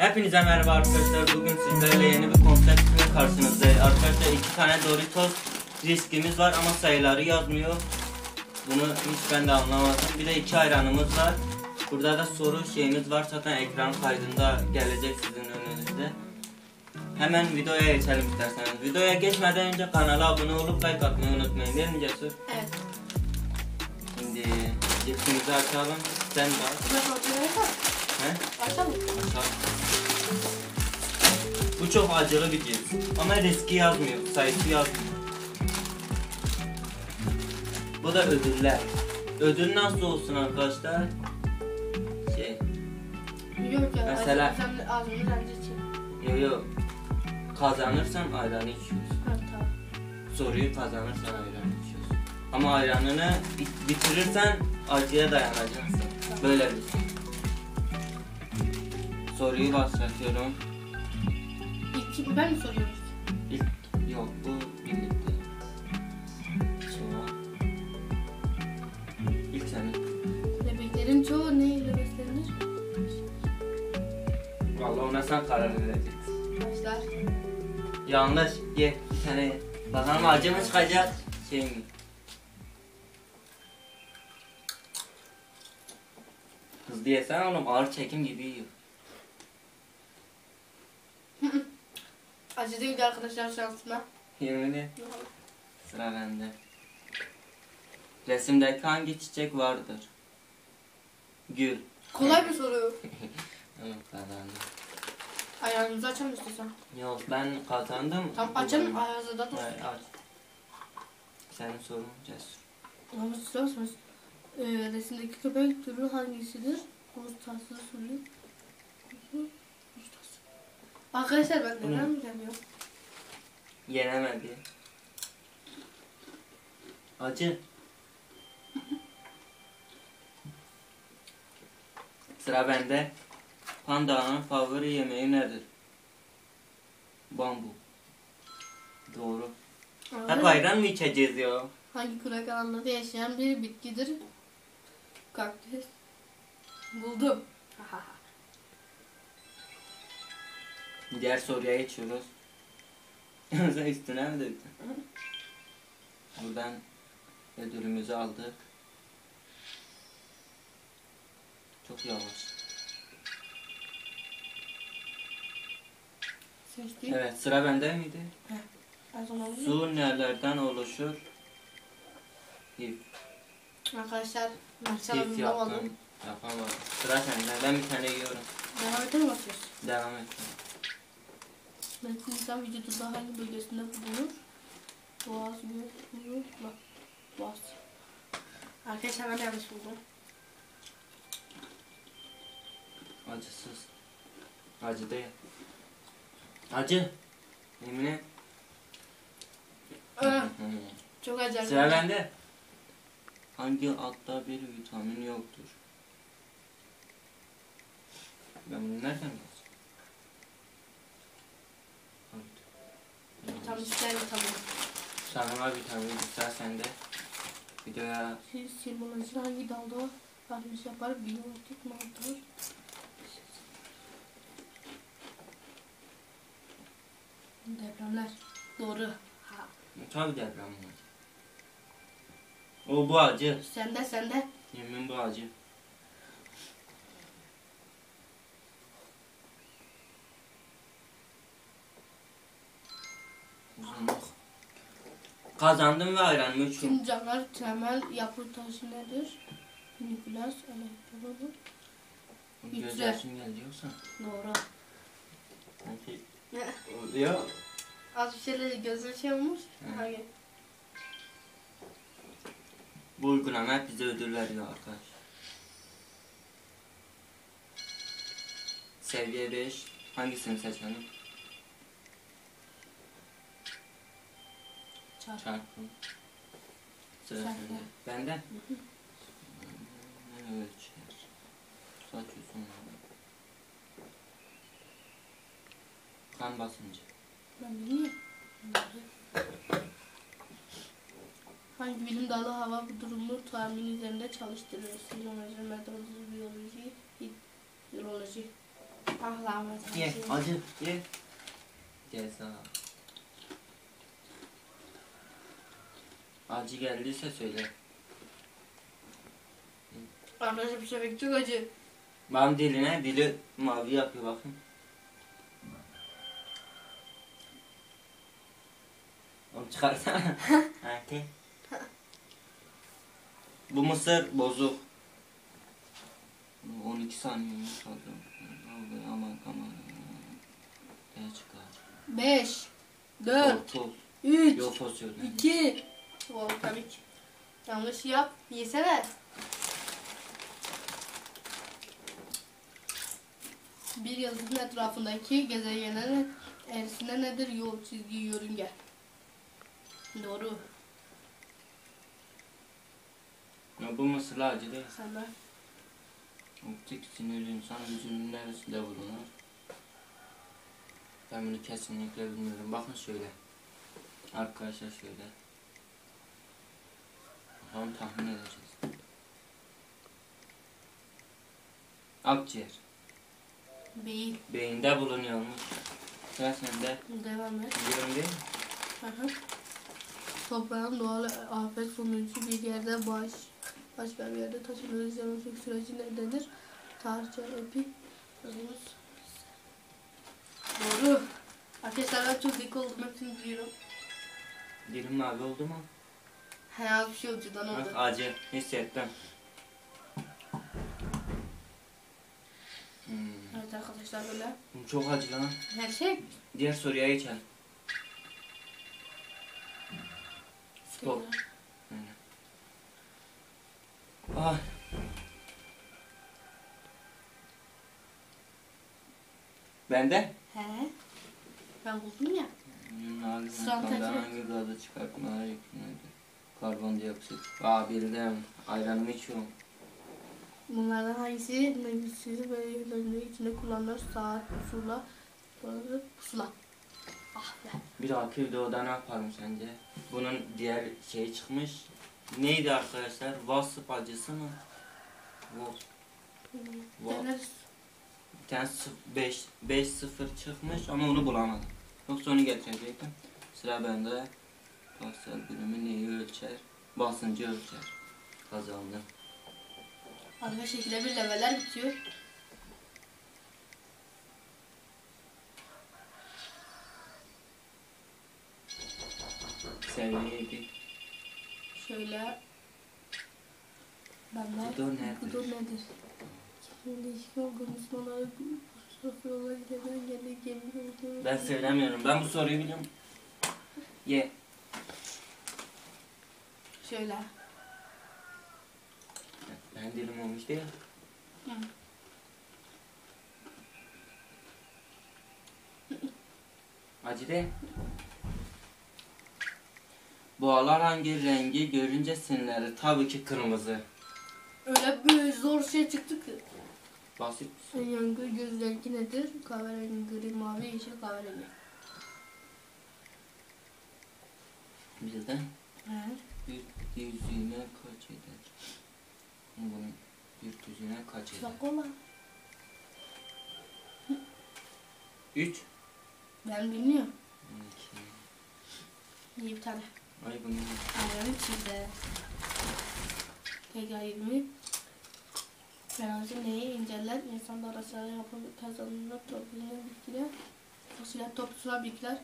Hepinize merhaba arkadaşlar. Bugün sizlerle yeni bir konseptle karşınızdayız. Arkadaşlar iki tane Doritos riskimiz var ama sayıları yazmıyor. Bunu hiç ben de anlamadım. Bir de iki ayranımız var. Burada da soru şeyimiz var. Zaten ekran kaydında gelecek sizin önünüzde. Hemen videoya geçelim isterseniz. Videoya geçmeden önce kanala abone olup like atmayı unutmayın. Değil mi Cesur? Evet. Şimdi cipsimizi açalım. Sen de aç. He? Açalım. Açalım. Bu çok acılı bir cips. Ama riski yazmıyor, sayısı yazmıyor. Bu da ödüller. Ödül nasıl olsun arkadaşlar? Şey, Yok ya. Mesela- ağzını bence çek. yo yo. Kazanırsan ayranı içiyorsun. Tamam. Soruyu kazanırsan ayranı içiyorsun. Ama ayranını bit- bitirirsen acıya dayanacaksın. Böyle bir şey. Soruyu başlatıyorum. Kim ben mi soruyorum? İlk yok bu birlikte. Sonra ilk senin. Bebeklerin çoğu neyle beslenir? Vallahi ona sen karar vereceksin. Başlar. Yanlış. Ye bir tane ye. Bakalım acı mı çıkacak şey mi? Hızlı yesen oğlum ağır çekim gibi yiyor. Acı değil arkadaşlar şansıma. Yemin et. Sıra bende. Resimdeki hangi çiçek vardır? Gül. Kolay bir soru. Tamam kazandım. Ayağınızı açalım istiyorsan. Yok ben kazandım. Tam açalım ayağınızı da. Evet, aç. Senin sorun cesur. Ama istiyorsanız. Ee, resimdeki köpek türü hangisidir? Havuz tatsız sulu. Arkadaşlar ben Bu ne? neden bilemiyorum. Yenemedi. Acı. Sıra bende. Pandanın favori yemeği nedir? Bambu. Doğru. Hep ayran mı içeceğiz ya? Hangi kurak alanlarda yaşayan bir bitkidir? Kaktüs. Buldum. Diğer soruya geçiyoruz. Sen üstüne mi döktün? Buradan ödülümüzü aldık. Çok yavaş. Seçtim. Evet sıra bende miydi? Sonra buldum. Su nelerden oluşur? Hif. Arkadaşlar sana yaptım. bulamadım. Yapamadım. Sıra sende. Ben bir tane yiyorum. Devam edelim mi atıyoruz? Devam et. Metin insan vücudunda hangi bölgesinde bulunur? Boğaz, göğüs, bak. Boğaz. Arkadaşlar ben yanlış buldum. Acısız. Acı değil. Acı. Yemin et. Ah, Çok acayip. Sıra bende. Hangi altta bir vitamin yoktur? Ben bunu nereden bileceğim? İster vitamin. Sana var vitamin. Sıra sende. Videoya Siz simülasyon hangi dalda ayrılış yapar? Biyotik mantar. Depremler. Doğru. Ha. tabi deprem var. O bu acı. Sende sende. Yemin bu acı. Kazandım ve ayranımı içiyorum. Tüm canlılar temel yapı taşı nedir? Nükleus, elektron. Göz Hücre. yaşım geliyorsa. Doğru. Sanki oluyor. Az bir şeyler gözüne şey olmuş. Hı. Hayır. Bu uygulama hep bize ödül veriyor arkadaş. Seviye 5. Hangisini seçelim? Çarp. Çarpım. Sıra Sen sende. de. Benden? Ne ölçer? Saç uzunluğu. Kan basıncı. Ben bilmiyorum. Hangi bilim dalı hava durumu tahmin üzerinde çalıştırıyor? Sinoloji, meteoroloji, biyoloji, hidroloji. Ah Ye acı ye. Ceza. Acı geldiyse söyle. Arkadaşlar bu sefer çok acı. Ben diline dili mavi yapıyor bakın. Onu çıkarsana. Bu mısır bozuk. 12 saniye mi kaldı? Aman aman. Ne çıkar? 5 4 3 2 Wow komik. Yanlış yap. Yesene. Bir yıldızın etrafındaki gezegenin erisine nedir? Yol çizgi yörünge. Doğru. Ya bu mısırlı acı değil. Sana. Optik sinir insan yüzünün neresinde bulunur? Ben bunu kesinlikle bilmiyorum. Bakın şöyle. Arkadaşlar şöyle. Bakalım tahmin edeceğiz. Akciğer. Beyin. Beyinde bulunuyormuş. Sıra sende. Devam et. Biliyorum değil mi? Hı hı. Toprağın doğal afet sonucu bir yerde baş başka bir yerde taşınır yanıltık süreci ne denir? Tarihçe epi yazımız. Doğru. Arkadaşlar ben çok dik oldum hepsini biliyorum. Dilim mavi oldu mu? He bir şey Bak oldu. acı. Hissettim. Hmm. Evet arkadaşlar böyle. Çok acı lan. Her şey. Diğer soruya geçelim. Stop. Aynen. Ay. Bende? He. Ben buldum ya. Hangi Sıra hangi gazı çıkartmaya yükümlüdür? Karbondioksit. Aa bildim. Ayranımı içiyorum. Bunlardan hangisi nefessiz ve yönlendirme içinde kullanılır? Saat, pusula, pusula. Ah be. Bir dahaki videoda ne yaparım sence? Bunun diğer şey çıkmış. Neydi arkadaşlar? Vasıf acısı mı? Bu. Deneriz. Bir tane 5 5 0 çıkmış ama onu bulamadım. Yoksa onu getirecektim. Sıra bende. Pascal birimi neyi ölçer? Basıncı ölçer. Kazandım. Arkadaşlar şekilde bir leveller bitiyor. Seviye 2. Şöyle. Benden Gıdo nedir? Gıdo nedir? Şimdi değişik organizmalar sofra olarak gelen gelen gemi olduğu Ben söylemiyorum. Ben bu soruyu biliyorum. Ye. Şöyle. Ben dilim olmuş değil. Hı. Acı değil. Boğalar hangi rengi görünce sinirleri? Tabii ki kırmızı. Öyle bir zor şey çıktı ki. Basit. En yankı göz rengi nedir? Kahverengi, gri, mavi, yeşil, kahverengi. Bizde He. Bir yüzüğüne kaç eder? Bunun bir yüzüğüne kaç eder? Çakola. Üç. Ben bilmiyorum. İki. İyi bir tane. Ay bunu Ayranın içinde. Tekrar 20. Fenazı neyi inceler? İnsanlar arasında yapım kazanımda toplanan bitkiler. Fosil topsuzlar bitkiler.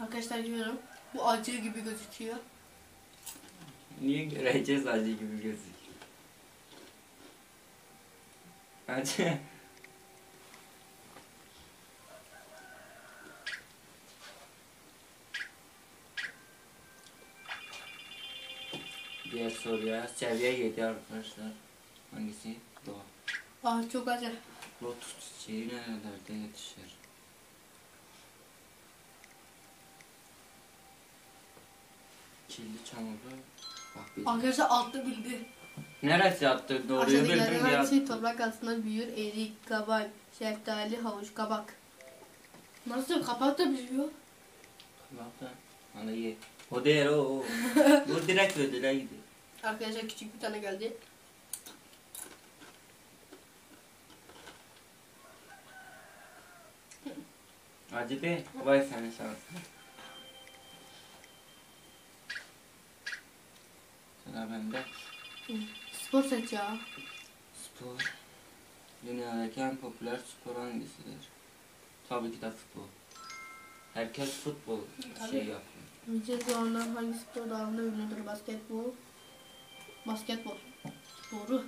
Arkadaşlar diyorum. Bu acı gibi gözüküyor. Niye göreceğiz acı gibi gözüküyor? Acı. Diğer soruya seviye 7 arkadaşlar. Hangisi? Doğa. Ah çok acı. Lotus çiçeği nerelerde yetişir? Yeşilli, çamurlu. Arkadaşlar altta bildi. Neresi attı? Doğruyu Aşağıdaki bildim yerden her ya. şey toprak altında büyür. Erik, kabak, şeftali, havuç, kabak. Nasıl? Kapak da biliyor. Bak da. Ana ye. O değil o. o. Bu direkt ödüle gidiyor. Arkadaşlar küçük bir tane geldi. Acı değil. Vay seni sana. Bende. Spor seç ya. Spor. Dünyadaki en popüler spor hangisidir? Tabii ki de futbol. Herkes futbol Tabii. şey yapıyor. Nice zamanlar hangi spor dalında ünlüdür? Basketbol. Basketbol. Doğru.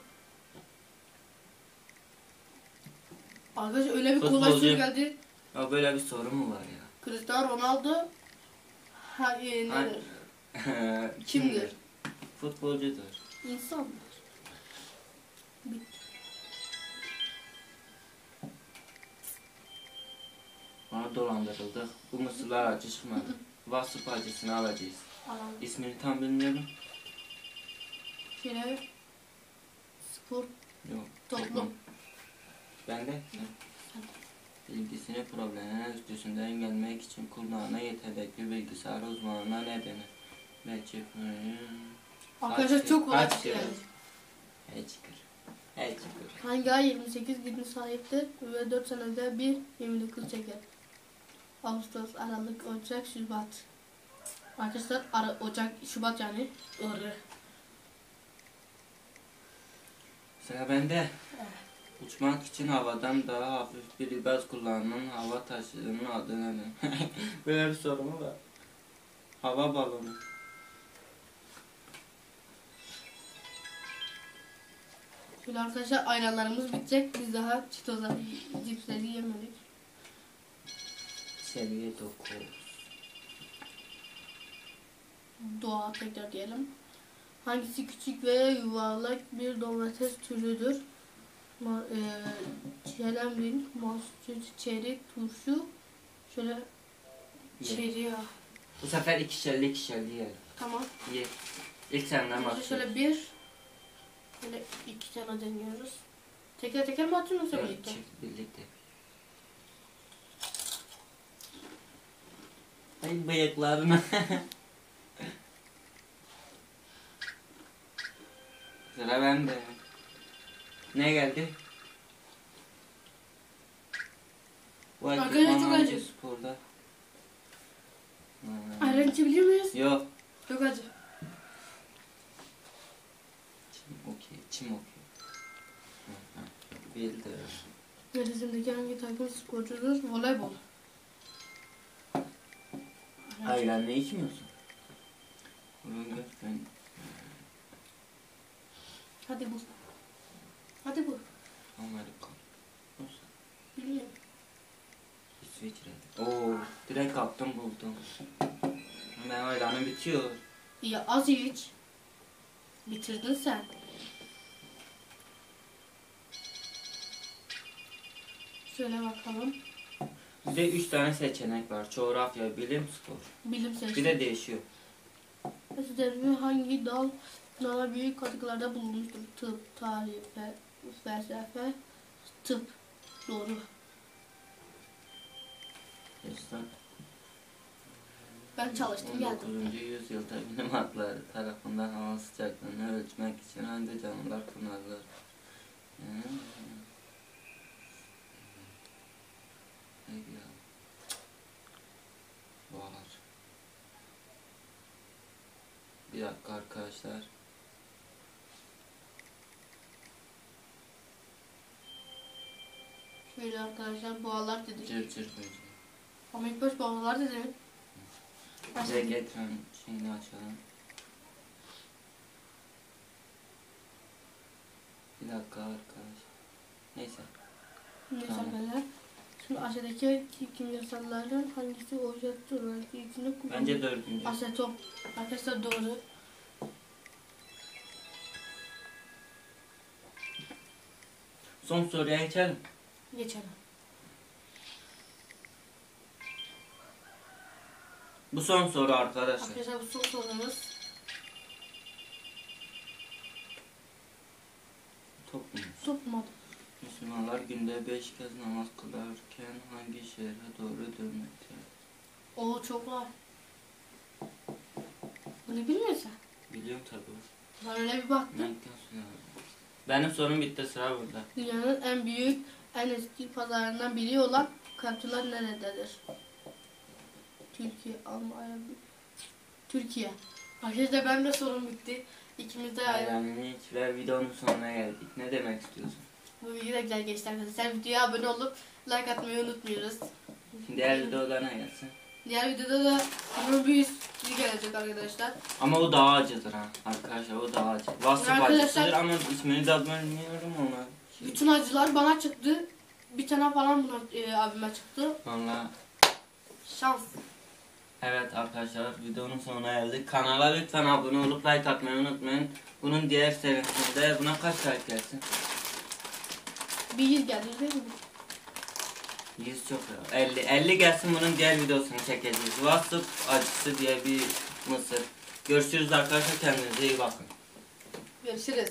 Arkadaşlar öyle bir kolay soru Futbolcu. geldi. Ya böyle bir soru mu var ya? Cristiano Ronaldo ha, e, nedir? Kimdir? Futbolcudur. İnsanlar. Bitti. Bana dolandırıldık. Bu mısırlar acı çıkmadı. Vasıf acısını alacağız. Alalım. İsmini tam bilmiyorum. Şöyle spor Yok. Toplum. Ben de. Bilgisini problemler üstesinden gelmek için kulağına yetenekli bilgisayar uzmanına ne denir? Belki Arkadaşlar çok kolay şey yıl? geldi. Hecikir. Hecikir. Hangi ay 28 gün sahiptir ve 4 senede bir 29 çeker? Ağustos, Aralık, Ocak, Şubat. Arkadaşlar Ara, Ocak, Şubat yani. Doğru. Sıra bende. Uçmak için havadan daha hafif bir gaz kullanılan hava taşıdığının adı nedir? Böyle bir soru mu var? Hava balonu. Şöyle arkadaşlar aynalarımız bitecek. Biz daha çitozları, cipsleri yemedik. Seviye 9. Doğa tekrar diyelim. Hangisi küçük ve yuvarlak bir domates türüdür? Ma, e, mahsul, çeyrek, turşu. Şöyle çeri ya. Bu sefer ikişerli ikişerli yiyelim. Tamam. Ye. İlk senden başlıyoruz. şöyle bir. Şöyle iki tane deniyoruz. Teker teker mi atıyorsun yoksa Evet, birlikte? çift birlikte. Ay bıyıklarına. Sıra bende. Ne geldi? Bu Arkadaşlar çok acı. Sporda. Ayran içebiliyor muyuz? Yok. Çok acı. Okey. Çim okey. Hı hı. Bildim. Neresindeki hangi takım sporcudur? Voleybol. Ayran ne içmiyorsun? Göster. Hadi bu. Hadi bu. Amerika. Nasıl? Biliyorum. İsviçre. Oo, direkt kaptım buldum. Ben ayranım bitiyor. Ya az iç. Bitirdin sen. Şöyle bakalım. Bizde üç tane seçenek var. Coğrafya, bilim, spor. Bilim seçtim. Bir de değişiyor. Özdemir hangi dal daha büyük katkılarda bulunmuştur? Tıp, tarih, fe, felsefe, tıp. Doğru. İşte Ben çalıştım geldim. 19. yüzyılda bilim adları tarafından hava sıcaklığını ölçmek için hangi canlılar kullanılır? Hmm. Neydi ya? Boğalar. Bir dakika arkadaşlar. Şöyle arkadaşlar boğalar dedik. Cırcır böceği. Ama ilk baş boğalar dedik. Başladık. ekran şeyini açalım. Bir dakika arkadaş. Neyse. Neyse Tamam. arkadaşlar. Şimdi aşağıdaki ki- kimyasallardan hangisi ojektör olarak içinde kullanılır? Bence dördüncü. Aseton. Arkadaşlar doğru. Son soruya geçelim. Geçelim. Bu son soru arkadaşlar. Arkadaşlar bu son sorumuz. Toplum. Tutmadı. Müslümanlar günde beş kez namaz kılarken hangi şehre doğru dönmekte? Oo çok var. Bunu bilmiyorsan. Biliyorum tabii. Ben öyle bir baktım. Sonra. Benim sorum bitti sıra burada. Dünyanın en büyük, en eski pazarlarından biri olan Kapçılar nerededir? Türkiye, Almanya, Türkiye. Arkadaşlar ben de sorum bitti. İkimiz de ayrı. Ayranlıklar videonun sonuna geldik. Ne demek istiyorsun? Bu video da güzel geçti arkadaşlar. Videoya abone olup like atmayı unutmuyoruz. Diğer videolarına gelsin. Diğer videoda da bir üstü gelecek arkadaşlar. Ama o daha acıdır ha. Arkadaşlar o daha acı. Vasıf Arkadaşlar- acısıdır ama ismini de bilmiyorum ona. Bütün acılar bana çıktı. Bir tane falan buna, e, abime çıktı. Valla Şans. evet arkadaşlar videonun sonuna geldik. Kanala lütfen abone olup like atmayı unutmayın. Bunun diğer serisinde buna kaç like gelsin? Bir yüz geldi değil mi? 100 çok ya. 50. 50 gelsin bunun diğer videosunu çekeceğiz. Vasıf acısı diye bir mısır. Görüşürüz arkadaşlar kendinize iyi bakın. Görüşürüz.